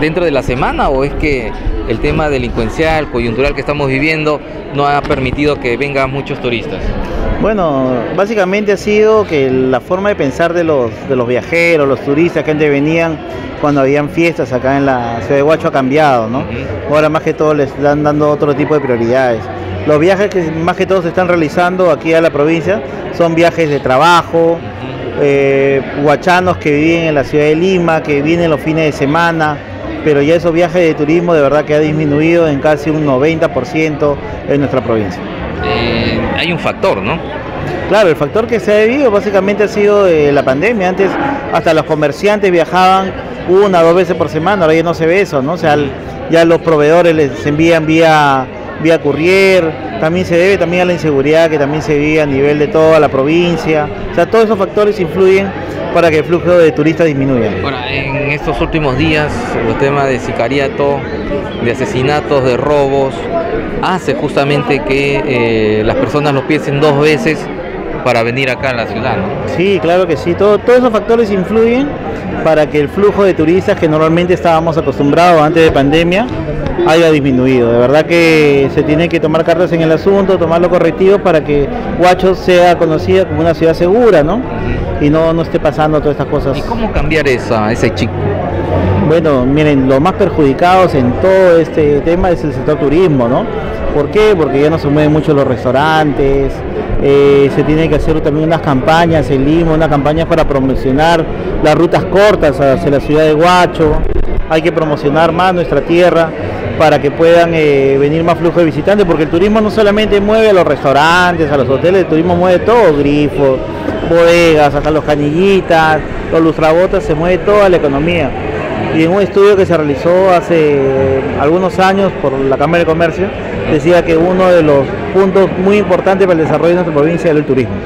dentro de la semana o es que el tema delincuencial, coyuntural que estamos viviendo no ha permitido que vengan muchos turistas? Bueno, básicamente ha sido que la forma de pensar de los, de los viajeros, los turistas que antes venían cuando habían fiestas acá en la ciudad de Huacho ha cambiado, ¿no? Ahora más que todo les están dando otro tipo de prioridades. Los viajes que más que todo se están realizando aquí a la provincia son viajes de trabajo, eh, huachanos que viven en la ciudad de Lima, que vienen los fines de semana, pero ya esos viajes de turismo de verdad que ha disminuido en casi un 90% en nuestra provincia. Eh, hay un factor, ¿no? Claro, el factor que se ha debido básicamente ha sido eh, la pandemia. Antes hasta los comerciantes viajaban una o dos veces por semana, ahora ya no se ve eso, ¿no? O sea, ya los proveedores les envían vía, vía courier, también se debe también a la inseguridad que también se vive a nivel de toda la provincia. O sea, todos esos factores influyen para que el flujo de turistas disminuya. Bueno, en estos últimos días, el tema de sicariato, de asesinatos, de robos, hace justamente que eh, las personas lo piensen dos veces para venir acá a la ciudad. ¿no? Sí, claro que sí. todos esos factores influyen para que el flujo de turistas que normalmente estábamos acostumbrados antes de pandemia haya disminuido. De verdad que se tiene que tomar cartas en el asunto, tomar los correctivos para que Huacho sea conocida como una ciudad segura, ¿no? Y no, no esté pasando todas estas cosas. ¿Y cómo cambiar esa, ese chico? Bueno, miren, los más perjudicados en todo este tema es el sector turismo, ¿no? ¿Por qué? Porque ya no se mueven mucho los restaurantes, eh, se tiene que hacer también unas campañas en Lima, unas campañas para promocionar las rutas cortas hacia la ciudad de Huacho, hay que promocionar más nuestra tierra para que puedan eh, venir más flujo de visitantes, porque el turismo no solamente mueve a los restaurantes, a los hoteles, el turismo mueve todo, grifos, bodegas, hasta los canillitas, los lustrabotas, se mueve toda la economía y en un estudio que se realizó hace algunos años por la Cámara de Comercio, decía que uno de los puntos muy importantes para el desarrollo de nuestra provincia era el turismo.